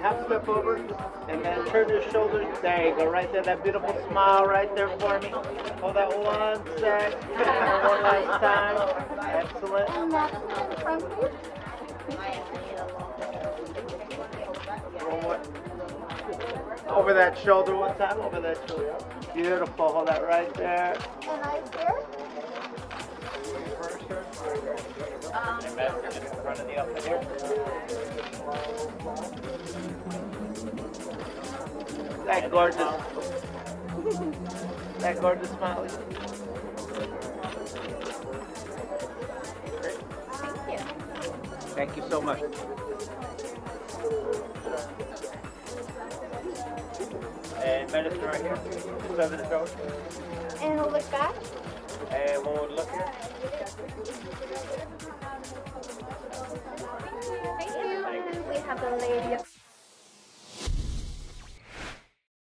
half step over, and then turn your shoulders. There you go, right there. That beautiful smile right there for me. Hold that one sec. one last time. Excellent. And that's the front face. One more. Over that shoulder one time. Over that shoulder. Beautiful. Hold that right there. And eyes here. And Master, just in front of the up here. That gorgeous. that gorgeous smiley. Thank you. Thank you so much. And Madison right here. Just over the shoulder. And we'll look back. And one more look here. Thank you. We have the lady.